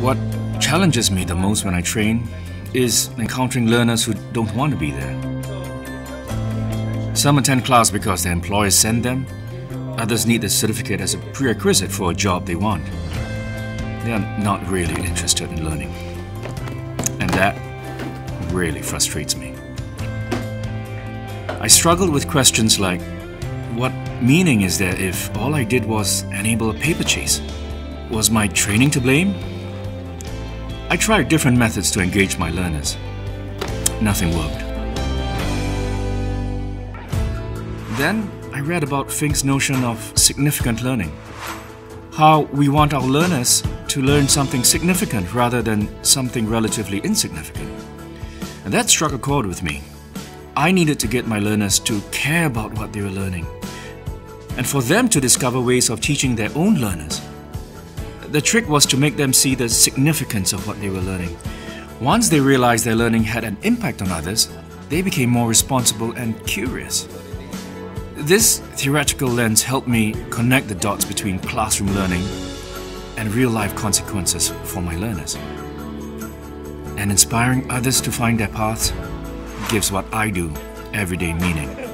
What challenges me the most when I train is encountering learners who don't want to be there. Some attend class because their employers send them, others need the certificate as a prerequisite for a job they want. They are not really interested in learning. And that really frustrates me. I struggled with questions like what meaning is there if all I did was enable a paper chase? Was my training to blame? I tried different methods to engage my learners. Nothing worked. Then I read about Fink's notion of significant learning. How we want our learners to learn something significant rather than something relatively insignificant. And that struck a chord with me. I needed to get my learners to care about what they were learning and for them to discover ways of teaching their own learners. The trick was to make them see the significance of what they were learning. Once they realized their learning had an impact on others, they became more responsible and curious. This theoretical lens helped me connect the dots between classroom learning and real life consequences for my learners. And inspiring others to find their paths gives what I do everyday meaning.